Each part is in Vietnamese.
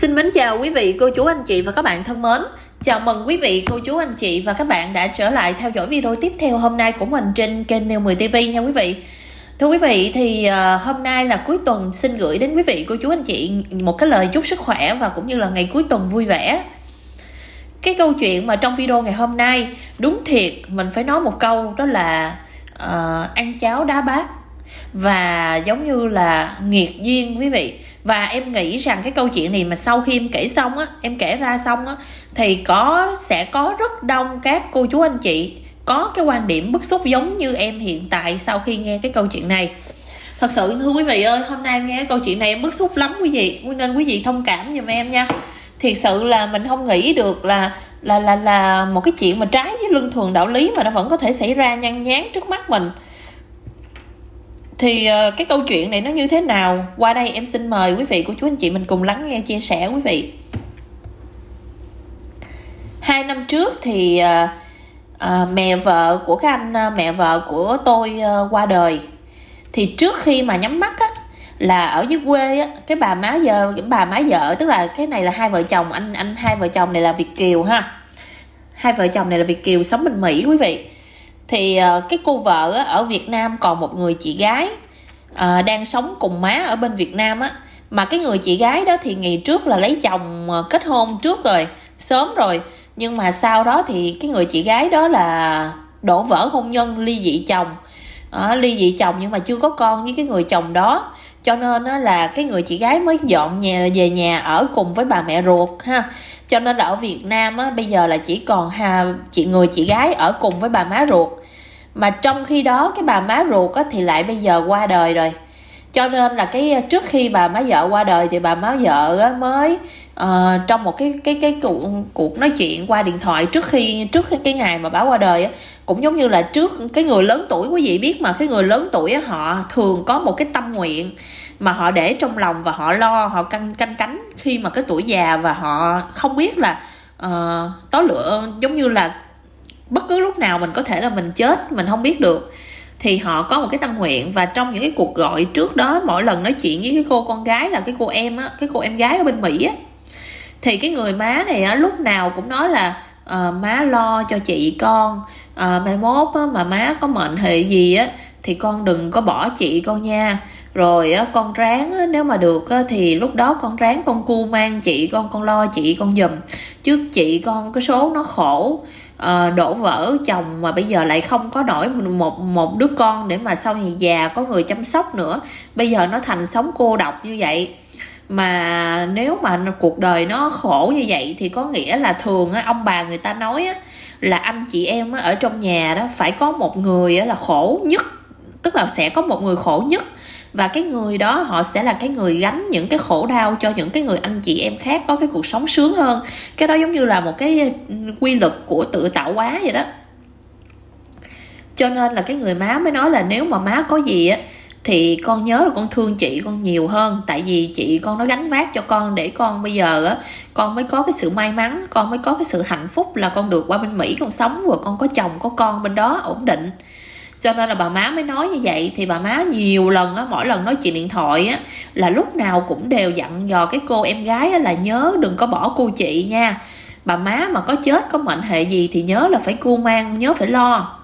Xin mến chào quý vị, cô chú, anh chị và các bạn thân mến. Chào mừng quý vị, cô chú, anh chị và các bạn đã trở lại theo dõi video tiếp theo hôm nay của mình trên kênh Neo 10 TV nha quý vị. Thưa quý vị thì ờ, hôm nay là cuối tuần xin gửi đến quý vị, cô chú, anh chị một cái lời chúc sức khỏe và cũng như là ngày cuối tuần vui vẻ. Cái câu chuyện mà trong video ngày hôm nay đúng thiệt mình phải nói một câu đó là uh, ăn cháo đá bát và giống như là nghiệt duyên quý vị. Và em nghĩ rằng cái câu chuyện này mà sau khi em kể xong á, em kể ra xong á, thì có, sẽ có rất đông các cô chú anh chị có cái quan điểm bức xúc giống như em hiện tại sau khi nghe cái câu chuyện này. Thật sự, thưa quý vị ơi, hôm nay nghe cái câu chuyện này em bức xúc lắm quý vị. Nên quý vị thông cảm giùm em nha. Thiệt sự là mình không nghĩ được là là là là một cái chuyện mà trái với luân thường đạo lý mà nó vẫn có thể xảy ra nhăn nhán trước mắt mình thì uh, cái câu chuyện này nó như thế nào? Qua đây em xin mời quý vị của chú anh chị mình cùng lắng nghe chia sẻ quý vị. Hai năm trước thì uh, uh, mẹ vợ của các anh uh, mẹ vợ của tôi uh, qua đời. Thì trước khi mà nhắm mắt á là ở dưới quê á cái bà má vợ bà má vợ tức là cái này là hai vợ chồng anh anh hai vợ chồng này là việt kiều ha. Hai vợ chồng này là việt kiều sống bên mỹ quý vị thì ờ, cái cô vợ ở Việt Nam còn một người chị gái ờ, đang sống cùng má ở bên Việt Nam á. Mà cái người chị gái đó thì ngày trước là lấy chồng ờ, kết hôn trước rồi sớm rồi. Nhưng mà sau đó thì cái người chị gái đó là đổ vỡ hôn nhân ly dị chồng. À, ly dị chồng nhưng mà chưa có con với cái người chồng đó cho nên á, là cái người chị gái mới dọn nhà về nhà ở cùng với bà mẹ ruột ha. Cho nên là ở Việt Nam á, bây giờ là chỉ còn ha, chị người chị gái ở cùng với bà má ruột. Mà trong khi đó cái bà má ruột á, thì lại bây giờ qua đời rồi. Cho nên là cái trước khi bà má vợ qua đời thì bà má vợ á, mới uh, trong một cái cái cái cuộc cuộc nói chuyện qua điện thoại trước khi trước cái, cái ngày mà bà qua đời á, cũng giống như là trước cái người lớn tuổi quý vị biết mà cái người lớn tuổi họ thường có một cái tâm nguyện mà họ để trong lòng và họ lo họ canh canh cánh khi mà cái tuổi già và họ không biết là ờ, uh, tối lửa giống như là bất cứ lúc nào mình có thể là mình chết mình không biết được. Thì họ có một cái tâm nguyện và trong những cái cuộc gọi trước đó mỗi lần nói chuyện với cái cô con gái là cái cô em á cái cô em gái ở bên mỹ á thì cái người má này á lúc nào cũng nói là à, má lo cho chị con. À, mai mốt á, mà má có mệnh hệ gì á thì con đừng có bỏ chị con nha. Rồi á, con ráng á, nếu mà được á, thì lúc đó con ráng con cu mang chị con con lo chị con giùm. Chứ chị con cái số nó khổ. À, đổ vỡ chồng mà bây giờ lại không có nổi một một đứa con để mà sau này già có người chăm sóc nữa. Bây giờ nó thành sống cô độc như vậy mà nếu mà cuộc đời nó khổ như vậy thì có nghĩa là thường á, ông bà người ta nói á, là anh chị em á, ở trong nhà đó phải có một người á, là khổ nhất tức là sẽ có một người khổ nhất. Và cái người đó họ sẽ là cái người gánh những cái khổ đau cho những cái người anh chị em khác có cái cuộc sống sướng hơn. Cái đó giống như là một cái quy luật của tự tạo hóa vậy đó. Cho nên là cái người má mới nói là nếu mà má có gì á thì con nhớ là con thương chị con nhiều hơn. Tại vì chị con nó gánh vác cho con để con bây giờ á con mới có cái sự may mắn con mới có cái sự hạnh phúc là con được qua bên mỹ con sống và con có chồng có con bên đó ổn định. Cho nên là bà má mới nói như vậy. Thì bà má nhiều lần á mỗi lần nói chuyện điện thoại á là lúc nào cũng đều dặn dò cái cô em gái á, là nhớ đừng có bỏ cô chị nha. Bà má mà có chết có mệnh hệ gì thì nhớ là phải cu mang nhớ phải lo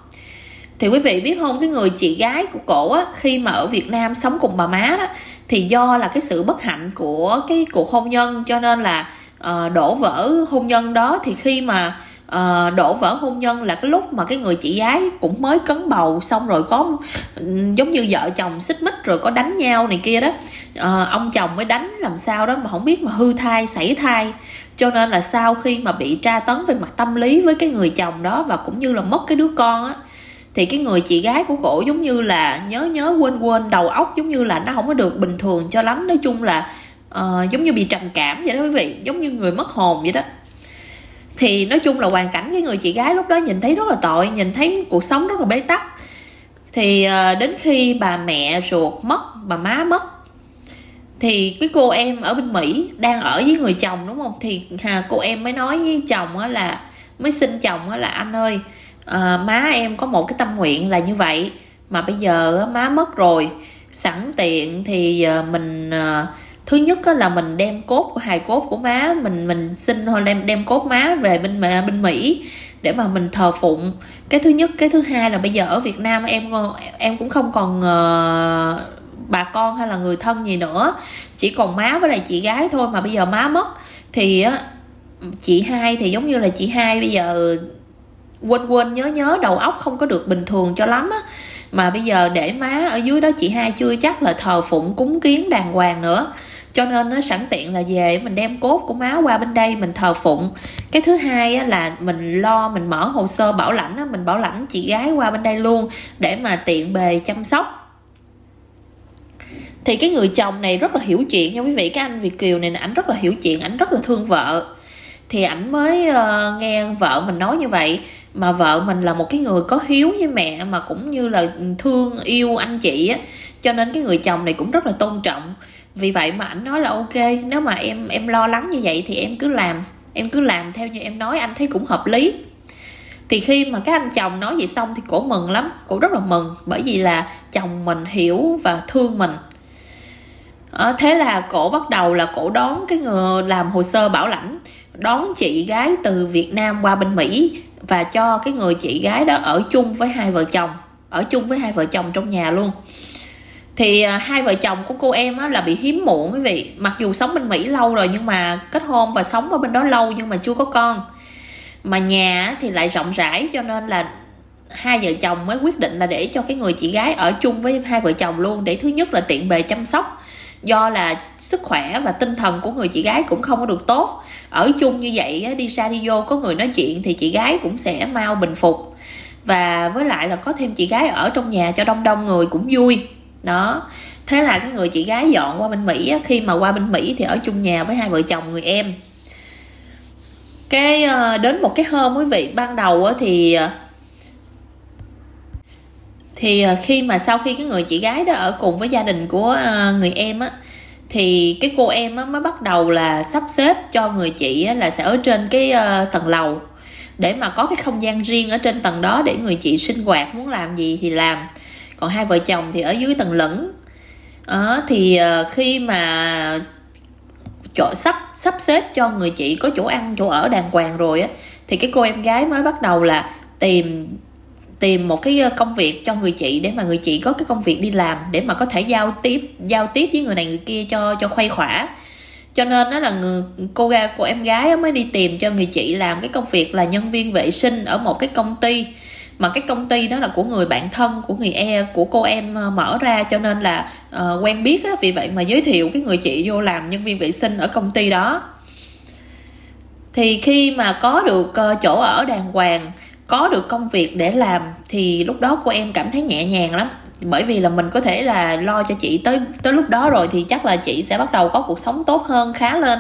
thì quý vị biết không cái người chị gái của cổ á khi mà ở Việt Nam sống cùng bà má đó thì do là cái sự bất hạnh của cái cuộc hôn nhân cho nên là uh, đổ vỡ hôn nhân đó. Thì khi mà uh, đổ vỡ hôn nhân là cái lúc mà cái người chị gái cũng mới cấn bầu xong rồi có giống như vợ chồng xích mích rồi có đánh nhau này kia đó. Uh, ông chồng mới đánh làm sao đó mà không biết mà hư thai xảy thai. Cho nên là sau khi mà bị tra tấn về mặt tâm lý với cái người chồng đó và cũng như là mất cái đứa con á thì cái người chị gái của cổ giống như là nhớ nhớ quên quên đầu óc giống như là nó không có được bình thường cho lắm. Nói chung là uh, giống như bị trầm cảm vậy đó quý vị giống như người mất hồn vậy đó. Thì nói chung là hoàn cảnh cái người chị gái lúc đó nhìn thấy rất là tội nhìn thấy cuộc sống rất là bế tắc. Thì uh, đến khi bà mẹ ruột mất bà má mất thì cái cô em ở bên mỹ đang ở với người chồng đúng không? Thì à, cô em mới nói với chồng á là mới xin chồng á là anh ơi à, má em có một cái tâm nguyện là như vậy. Mà bây giờ má mất rồi. Sẵn tiện thì ờ, mình ờ, thứ nhất là mình đem cốt của hài cốt của má mình mình xin thôi đem đem cốt má về bên bên mỹ để mà mình thờ phụng. Cái thứ nhất cái thứ hai là bây giờ ở việt nam em em cũng không còn uh, bà con hay là người thân gì nữa. Chỉ còn má với lại chị gái thôi mà bây giờ má mất thì chị hai thì giống như là chị hai bây giờ quên quên nhớ nhớ đầu óc không có được bình thường cho lắm á. Mà bây giờ để má ở dưới đó chị hai chưa chắc là thờ phụng cúng kiến đàng hoàng nữa. Cho nên nó sẵn tiện là về mình đem cốt của má qua bên đây mình thờ phụng. Cái thứ hai á, là mình lo mình mở hồ sơ bảo lãnh á, mình bảo lãnh chị gái qua bên đây luôn để mà tiện bề chăm sóc. Thì cái người chồng này rất là hiểu chuyện nha quý vị cái anh việt kiều này ảnh rất là hiểu chuyện ảnh rất là thương vợ. Thì ảnh mới uh, nghe vợ mình nói như vậy mà vợ mình là một cái người có hiếu với mẹ mà cũng như là thương, yêu anh chị á. Cho nên cái người chồng này cũng rất là tôn trọng. Vì vậy mà ảnh nói là ok, nếu mà em em lo lắng như vậy thì em cứ làm, em cứ làm theo như em nói, anh thấy cũng hợp lý. Thì khi mà các anh chồng nói vậy xong thì cổ mừng lắm, cổ rất là mừng. Bởi vì là chồng mình hiểu và thương mình à, thế là cổ bắt đầu là cổ đón cái người làm hồ sơ bảo lãnh đón chị gái từ việt nam qua bên mỹ và cho cái người chị gái đó ở chung với hai vợ chồng ở chung với hai vợ chồng trong nhà luôn. Thì à, hai vợ chồng của cô em á, là bị hiếm muộn quý vị. Mặc dù sống bên mỹ lâu rồi nhưng mà kết hôn và sống ở bên đó lâu nhưng mà chưa có con. Mà nhà thì lại rộng rãi cho nên là hai vợ chồng mới quyết định là để cho cái người chị gái ở chung với hai vợ chồng luôn. Để thứ nhất là tiện bề chăm sóc do là sức khỏe và tinh thần của người chị gái cũng không có được tốt. Ở chung như vậy đi ra đi vô, có người nói chuyện thì chị gái cũng sẽ mau bình phục. Và với lại là có thêm chị gái ở trong nhà cho đông đông người cũng vui. Đó. Thế là cái người chị gái dọn qua bên mỹ khi mà qua bên mỹ thì ở chung nhà với hai vợ chồng người em. Cái ờ, đến một cái hôm quý vị, ban đầu thì ờ, thì ờ, khi mà sau khi cái người chị gái đó ở cùng với gia đình của ờ, người em á thì cái cô em á mới bắt đầu là sắp xếp cho người chị á, là sẽ ở trên cái ờ, tầng lầu. Để mà có cái không gian riêng ở trên tầng đó để người chị sinh hoạt muốn làm gì thì làm. Còn hai vợ chồng thì ở dưới tầng lửng. À, thì uh, khi mà chỗ sắp sắp xếp cho người chị có chỗ ăn chỗ ở đàng hoàng rồi á thì cái cô em gái mới bắt đầu là tìm tìm một cái ờ, công việc cho người chị để mà người chị có cái công việc đi làm để mà có thể giao tiếp giao tiếp với người này người kia cho cho khuây khỏa. Cho nên đó là người cô ga cô em gái mới đi tìm cho người chị làm cái công việc là nhân viên vệ sinh ở một cái công ty. Mà cái công ty đó là của người bạn thân của người e của cô em ờ, mở ra cho nên là uh, quen biết á, vì vậy mà giới thiệu cái người chị vô làm nhân viên vệ sinh ở công ty đó. Thì khi mà có được uh, chỗ ở đàng hoàng có được công việc để làm thì lúc đó cô em cảm thấy nhẹ nhàng lắm. Bởi vì là mình có thể là lo cho chị tới tới lúc đó rồi thì chắc là chị sẽ bắt đầu có cuộc sống tốt hơn, khá lên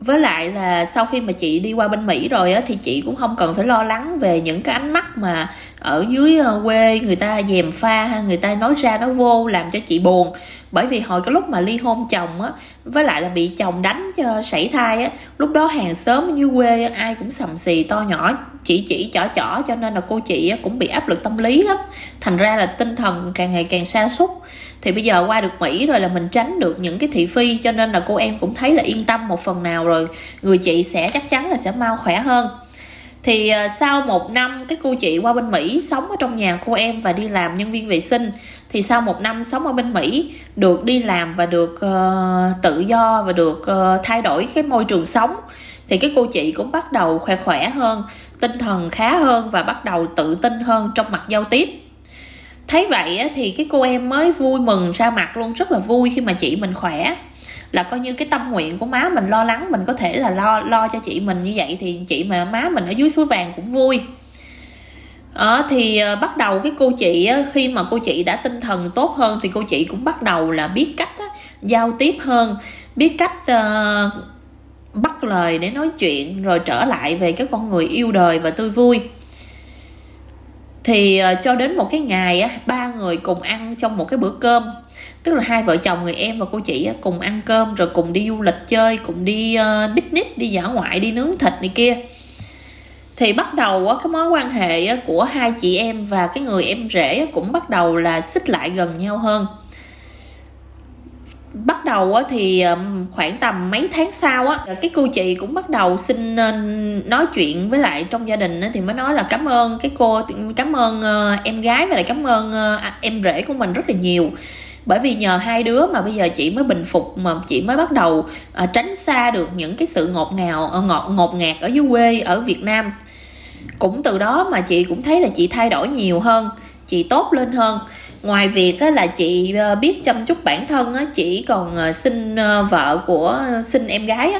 với lại là sau khi mà chị đi qua bên Mỹ rồi á, thì chị cũng không cần phải lo lắng về những cái ánh mắt mà ở dưới ờ, quê người ta dèm pha hay người ta nói ra nó vô làm cho chị buồn. Bởi vì hồi cái lúc mà ly hôn chồng á, với lại là bị chồng đánh cho sảy thai á, lúc đó hàng xóm ở dưới quê ai cũng sầm xì to nhỏ. Chỉ chỉ chỏ chỏ cho nên là cô chị cũng bị áp lực tâm lý lắm. Thành ra là tinh thần càng ngày càng sa sút thì bây giờ qua được mỹ rồi là mình tránh được những cái thị phi cho nên là cô em cũng thấy là yên tâm một phần nào rồi. Người chị sẽ chắc chắn là sẽ mau khỏe hơn. Thì à, sau một năm cái cô chị qua bên Mỹ sống ở trong nhà cô em và đi làm nhân viên vệ sinh. Thì sau một năm sống ở bên Mỹ được đi làm và được uh, tự do và được uh, thay đổi cái môi trường sống thì cái cô chị cũng bắt đầu khỏe khỏe hơn tinh thần khá hơn và bắt đầu tự tin hơn trong mặt giao tiếp thấy vậy thì cái cô em mới vui mừng ra mặt luôn rất là vui khi mà chị mình khỏe. Là coi như cái tâm nguyện của má mình lo lắng mình có thể là lo lo cho chị mình như vậy thì chị mà má mình ở dưới suối vàng cũng vui. Đó, thì ờ, bắt đầu cái cô chị khi mà cô chị đã tinh thần tốt hơn thì cô chị cũng bắt đầu là biết cách giao tiếp hơn biết cách uh, bắt lời để nói chuyện rồi trở lại về cái con người yêu đời và tươi vui thì ờ, cho đến một cái ngày á ba người cùng ăn trong một cái bữa cơm. Tức là hai vợ chồng người em và cô chị á, cùng ăn cơm rồi cùng đi du lịch chơi cùng đi uh, picnic đi dã ngoại đi nướng thịt này kia. Thì bắt đầu á, cái mối quan hệ của hai chị em và cái người em rể cũng bắt đầu là xích lại gần nhau hơn bắt đầu thì khoảng tầm mấy tháng sau á cái cô chị cũng bắt đầu xin ờ, nói chuyện với lại trong gia đình thì mới nói là cảm ơn cái cô cảm ơn ờ, em gái và lại cảm ơn ờ, em rể của mình rất là nhiều. Bởi vì nhờ hai đứa mà bây giờ chị mới bình phục mà chị mới bắt đầu tránh xa được những cái sự ngột ngào uh, ngọt ngột ngạt ở dưới quê ở Việt Nam. Cũng từ đó mà chị cũng thấy là chị thay đổi nhiều hơn chị tốt lên hơn ngoài việc là chị ờ, biết chăm chút bản thân á, chị còn ờ, xin ờ, vợ của xin em gái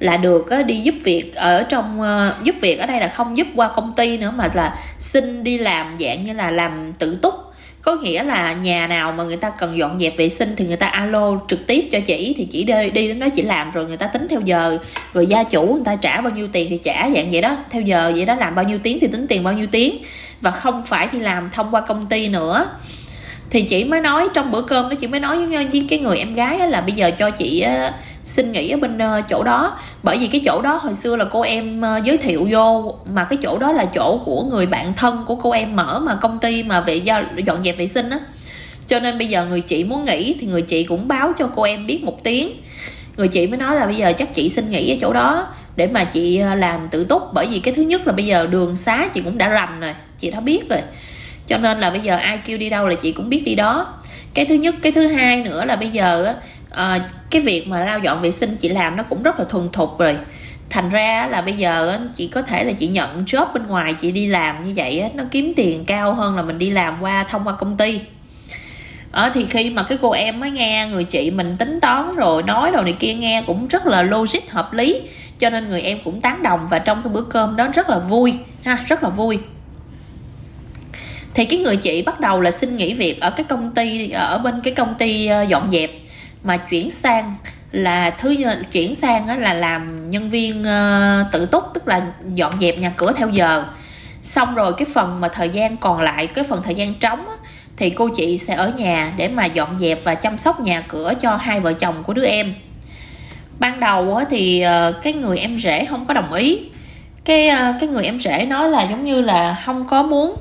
là được đi giúp việc ở trong giúp việc ở đây là không giúp qua công ty nữa mà là xin đi làm dạng như là làm tự túc. Có nghĩa là nhà nào mà người ta cần dọn dẹp vệ sinh thì người ta alo trực tiếp cho chị thì chị đi đi đến đó chị làm rồi người ta tính theo giờ. Rồi gia chủ người ta trả bao nhiêu tiền thì trả dạng vậy đó theo giờ vậy đó làm bao nhiêu tiếng thì tính tiền bao nhiêu tiếng. Và không phải đi làm thông qua công ty nữa thì chị mới nói trong bữa cơm đó chị mới nói với, cái người em gái là bây giờ cho chị xin nghỉ ở bên ờ, chỗ đó. Bởi vì cái chỗ đó hồi xưa là cô em ờ, giới thiệu vô mà cái chỗ đó là chỗ của người bạn thân của cô em mở mà công ty mà vệ do dọn dẹp vệ sinh á. Cho nên bây giờ người chị muốn nghỉ thì người chị cũng báo cho cô em biết một tiếng. Người chị mới nói là bây giờ chắc chị xin nghỉ ở chỗ đó để mà chị ờ, làm tự túc. Bởi vì cái thứ nhất là bây giờ đường xá chị cũng đã rành rồi chị đã biết rồi cho nên là bây giờ ai kêu đi đâu là chị cũng biết đi đó. Cái thứ nhất cái thứ hai nữa là bây giờ à, cái việc mà lau dọn vệ sinh chị làm nó cũng rất là thuần thục rồi. Thành ra là bây giờ chị có thể là chị nhận job bên ngoài chị đi làm như vậy nó kiếm tiền cao hơn là mình đi làm qua thông qua công ty. Ở thì khi mà cái cô em mới nghe người chị mình tính toán rồi nói rồi này kia nghe cũng rất là logic hợp lý. Cho nên người em cũng tán đồng và trong cái bữa cơm đó rất là vui ha rất là vui thì cái người chị bắt đầu là xin nghỉ việc ở cái công ty ờ, ở bên cái công ty ờ, dọn dẹp. Mà chuyển sang là thứ chuyển sang là làm nhân viên ờ, tự túc, tức là dọn dẹp nhà cửa theo giờ. Xong rồi cái phần mà thời gian còn lại, cái phần thời gian trống thì cô chị sẽ ở nhà để mà dọn dẹp và chăm sóc nhà cửa cho hai vợ chồng của đứa em. Ban đầu thì cái người em rể không có đồng ý. Cái cái người em rể nói là giống như là không có muốn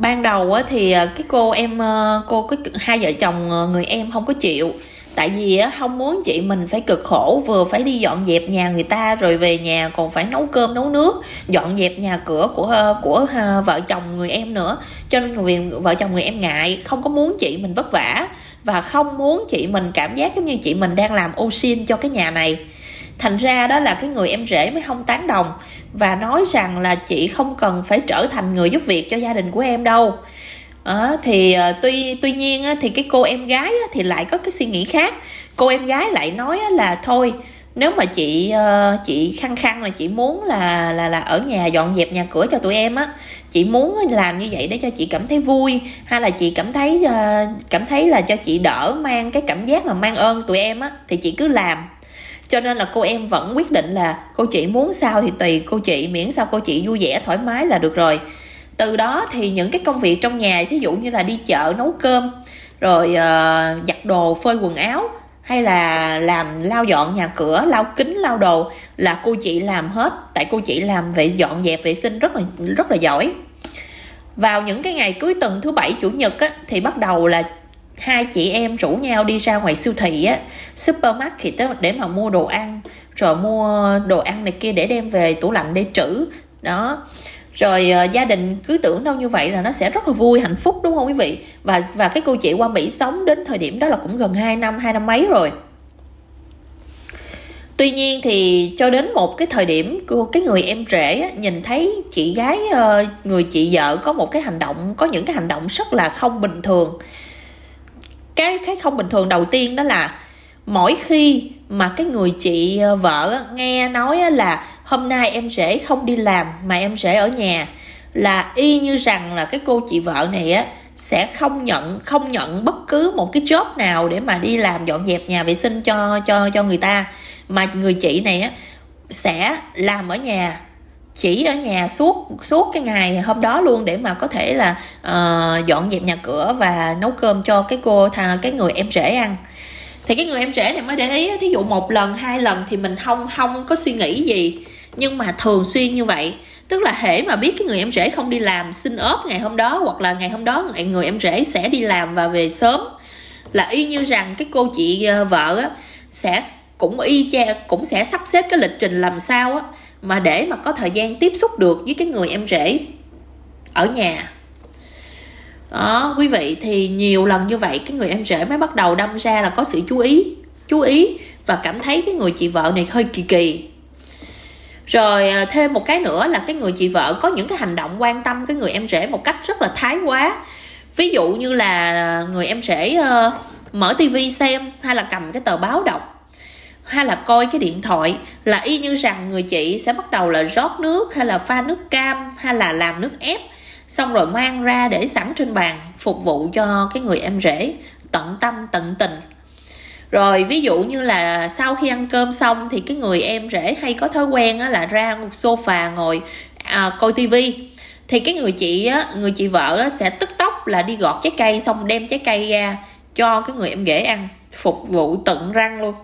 ban đầu thì ờ, cái cô em ờ, cô, cái hai vợ chồng ờ, người em không có chịu. Tại vì á không muốn chị mình phải cực khổ, vừa phải đi dọn dẹp nhà người ta rồi về nhà còn phải nấu cơm, nấu nước, dọn dẹp nhà cửa của của vợ chồng người em nữa. Cho nên người, vợ chồng người em ngại, không có muốn chị mình vất vả và không muốn chị mình cảm giác giống như chị mình đang làm ô xin cho cái nhà này thành ra đó là cái người em rể mới không tán đồng và nói rằng là chị không cần phải trở thành người giúp việc cho gia đình của em đâu. À, thì ờ, tuy tuy nhiên thì cái cô em gái thì lại có cái suy nghĩ khác. Cô em gái lại nói là thôi nếu mà chị ờ, chị khăng khăng là chị muốn là là là ở nhà dọn dẹp nhà cửa cho tụi em á chị muốn làm như vậy để cho chị cảm thấy vui hay là chị cảm thấy cảm thấy là cho chị đỡ mang cái cảm giác là mang ơn tụi em á thì chị cứ làm cho nên là cô em vẫn quyết định là cô chị muốn sao thì tùy cô chị miễn sao cô chị vui vẻ thoải mái là được rồi. Từ đó thì những cái công việc trong nhà thí dụ như là đi chợ nấu cơm rồi uh, giặt đồ phơi quần áo hay là làm lau dọn nhà cửa lau kính lau đồ là cô chị làm hết. Tại cô chị làm vệ dọn dẹp vệ sinh rất là rất là giỏi. Vào những cái ngày cuối tuần thứ bảy chủ nhật á, thì bắt đầu là hai chị em rủ nhau đi ra ngoài siêu thị á supermarket á, để mà mua đồ ăn rồi mua đồ ăn này kia để đem về tủ lạnh để trữ đó. Rồi uh, gia đình cứ tưởng đâu như vậy là nó sẽ rất là vui hạnh phúc đúng không quý vị? Và và cái cô chị qua Mỹ sống đến thời điểm đó là cũng gần 2 năm hai năm mấy rồi. Tuy nhiên thì cho đến một cái thời điểm cô cái người em rể nhìn thấy chị gái ờ, người chị vợ có một cái hành động có những cái hành động rất là không bình thường. Cái cái không bình thường đầu tiên đó là mỗi khi mà cái người chị ờ, vợ nghe nói là hôm nay em rể không đi làm mà em rể ở nhà, là y như rằng là cái cô chị vợ này á sẽ không nhận không nhận bất cứ một cái job nào để mà đi làm dọn dẹp nhà vệ sinh cho cho cho người ta. Mà người chị này á sẽ làm ở nhà chỉ ở nhà suốt suốt cái ngày hôm đó luôn để mà có thể là uh, dọn dẹp nhà cửa và nấu cơm cho cái cô thằng cái người em rể ăn. Thì cái người em rể này mới để ý thí dụ một lần hai lần thì mình không không có suy nghĩ gì nhưng mà thường xuyên như vậy. Tức là hễ mà biết cái người em rể không đi làm xin ốp ngày hôm đó hoặc là ngày hôm đó người em rể sẽ đi làm và về sớm là y như rằng cái cô chị ờ, vợ á, sẽ cũng y cha cũng sẽ sắp xếp cái lịch trình làm sao á mà để mà có thời gian tiếp xúc được với cái người em rể ở nhà. Đó quý vị thì nhiều lần như vậy cái người em rể mới bắt đầu đâm ra là có sự chú ý chú ý và cảm thấy cái người chị vợ này hơi kỳ kỳ. Rồi à, thêm một cái nữa là cái người chị vợ có những cái hành động quan tâm cái người em rể một cách rất là thái quá. Ví dụ như là người em rể uh, mở tivi xem hay là cầm cái tờ báo đọc hay là coi cái điện thoại là y như rằng người chị sẽ bắt đầu là rót nước hay là pha nước cam hay là làm nước ép xong rồi mang ra để sẵn trên bàn phục vụ cho cái người em rể tận tâm tận tình. Rồi ví dụ như là sau khi ăn cơm xong thì cái người em rể hay có thói quen á, là ra một sofa ngồi à, coi tivi thì cái người chị á, người chị vợ á, sẽ tức tốc là đi gọt trái cây xong đem trái cây ra cho cái người em rể ăn phục vụ tận răng luôn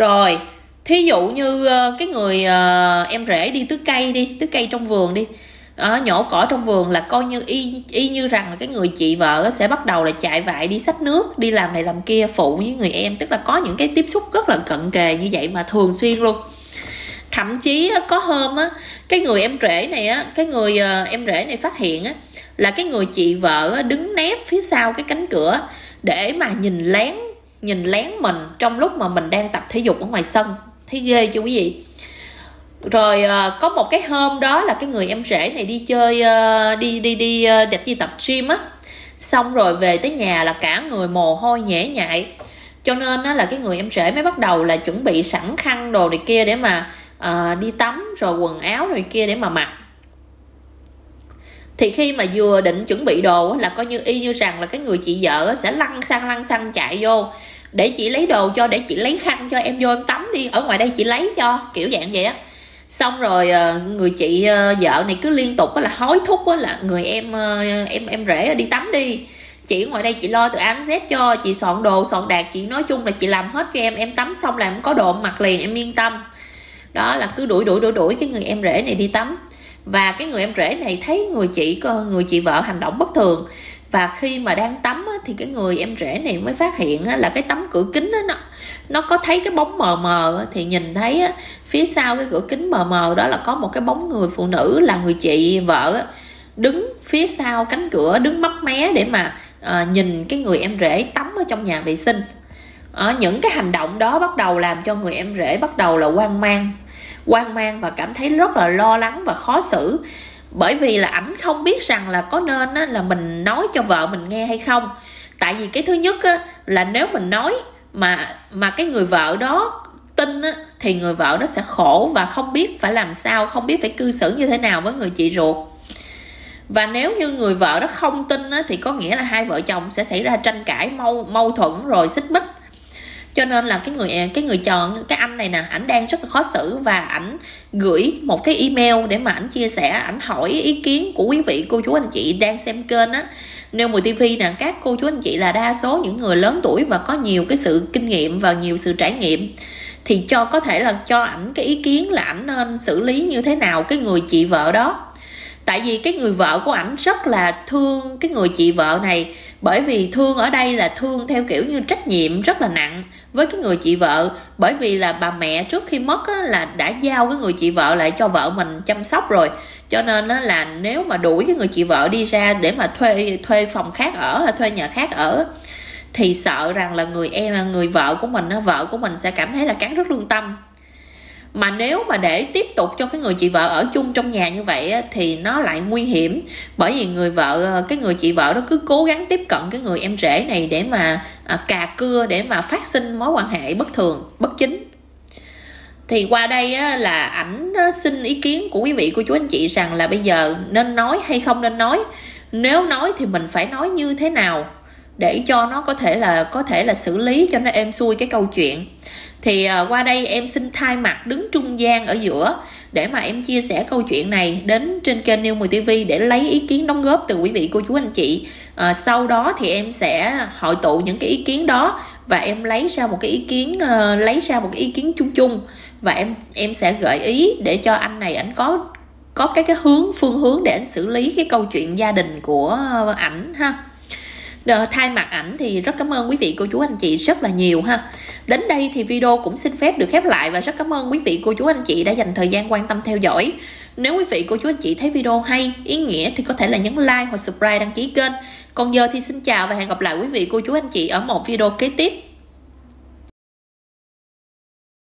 rồi thí dụ như ờ, cái người ờ, em rể đi tưới cây đi tưới cây trong vườn đi. À, nhổ cỏ trong vườn là coi như y y như rằng là cái người chị vợ sẽ bắt đầu là chạy vại đi xách nước đi làm này làm kia phụ với người em. Tức là có những cái tiếp xúc rất là cận kề như vậy mà thường xuyên luôn. Thậm chí có hôm á cái người em rể này á cái người ờ, em rể này phát hiện á là cái người chị vợ đứng nép phía sau cái cánh cửa để mà nhìn lén nhìn lén mình trong lúc mà mình đang tập thể dục ở ngoài sân. Thấy ghê chưa quý vị? Rồi ờ, có một cái hôm đó là cái người em rể này đi chơi ờ, đi đi đi ờ, đẹp đi tập gym á. Xong rồi về tới nhà là cả người mồ hôi nhễ nhại. Cho nên á, là cái người em rể mới bắt đầu là chuẩn bị sẵn khăn đồ này kia để mà uh, đi tắm rồi quần áo rồi kia để mà mặc. Thì khi mà vừa định chuẩn bị đồ là coi như y như rằng là cái người chị vợ sẽ lăn xăng lăn xăng chạy vô để chị lấy đồ cho, để chị lấy khăn cho, em vô em tắm đi, ở ngoài đây chị lấy cho, kiểu dạng vậy á. Xong rồi ờ, người chị ờ, vợ này cứ liên tục là hối thúc là người em ờ, em em rể đi tắm đi. Chị ngoài đây chị lo từ A đến Z cho, chị soạn đồ, soạn đạt chị nói chung là chị làm hết cho em em tắm xong là em có đồ mặc liền, em yên tâm. Đó là cứ đuổi đuổi đuổi đuổi cái người em rể này đi tắm. Và cái người em rể này thấy người chị người chị vợ hành động bất thường và khi mà đang tắm á, thì cái người em rể này mới phát hiện á, là cái tấm cửa kính á, nó nó có thấy cái bóng mờ mờ thì nhìn thấy á, phía sau cái cửa kính mờ mờ đó là có một cái bóng người phụ nữ là người chị vợ á, đứng phía sau cánh cửa đứng mấp mé để mà à, nhìn cái người em rể tắm ở trong nhà vệ sinh. Ở những cái hành động đó bắt đầu làm cho người em rể bắt đầu là hoang mang hoang mang và cảm thấy rất là lo lắng và khó xử bởi vì là ảnh không biết rằng là có nên á, là mình nói cho vợ mình nghe hay không. Tại vì cái thứ nhất á, là nếu mình nói mà mà cái người vợ đó tin á, thì người vợ đó sẽ khổ và không biết phải làm sao không biết phải cư xử như thế nào với người chị ruột. Và nếu như người vợ đó không tin á, thì có nghĩa là hai vợ chồng sẽ xảy ra tranh cãi mâu mâu thuẫn rồi xích mích cho nên là cái người à, cái người chọn cái anh này nè, ảnh đang rất là khó xử và ảnh gửi một cái email để mà ảnh chia sẻ, ảnh hỏi ý kiến của quý vị, cô chú anh chị đang xem kênh á. Nêu mùi TV nè, các cô chú anh chị là đa số những người lớn tuổi và có nhiều cái sự kinh nghiệm và nhiều sự trải nghiệm. Thì cho, có thể là cho ảnh cái ý kiến là ảnh nên xử lý như thế nào cái người chị vợ đó tại vì cái người vợ của ảnh rất là thương cái người chị vợ này. Bởi vì thương ở đây là thương theo kiểu như trách nhiệm rất là nặng với cái người chị vợ. Bởi vì là bà mẹ trước khi mất á, là đã giao cái người chị vợ lại cho vợ mình chăm sóc rồi. Cho nên á, là nếu mà đuổi cái người chị vợ đi ra để mà thuê thuê phòng khác ở hay thuê nhà khác ở thì sợ rằng là người em người vợ của mình vợ của mình sẽ cảm thấy là cắn rất lương tâm mà nếu mà để tiếp tục cho cái người chị vợ ở chung trong nhà như vậy á, thì nó lại nguy hiểm. Bởi vì người vợ ờ, cái người chị vợ đó cứ cố gắng tiếp cận cái người em rể này để mà à, cà cưa để mà phát sinh mối quan hệ bất thường bất chính. Thì qua đây á, là ảnh ờ, xin ý kiến của quý vị cô chú anh chị rằng là bây giờ nên nói hay không nên nói. Nếu nói thì mình phải nói như thế nào để cho nó có thể là có thể là xử lý cho nó êm xuôi cái câu chuyện thì ờ, qua đây em xin thay mặt đứng trung gian ở giữa để mà em chia sẻ câu chuyện này đến trên kênh New 10 TV để lấy ý kiến đóng góp từ quý vị cô chú anh chị. À, sau đó thì em sẽ hội tụ những cái ý kiến đó và em lấy ra một cái ý kiến uh, lấy ra một cái ý kiến chung chung và em em sẽ gợi ý để cho anh này ảnh có có cái cái hướng phương hướng để anh xử lý cái câu chuyện gia đình của ảnh ha thay mặt ảnh thì rất cảm ơn quý vị, cô chú, anh chị rất là nhiều ha. Đến đây thì video cũng xin phép được khép lại và rất cảm ơn quý vị, cô chú, anh chị đã dành thời gian quan tâm theo dõi. Nếu quý vị, cô chú, anh chị thấy video hay, ý nghĩa thì có thể là nhấn like hoặc subscribe đăng ký kênh. Còn giờ thì xin chào và hẹn gặp lại quý vị, cô chú, anh chị ở một video kế tiếp.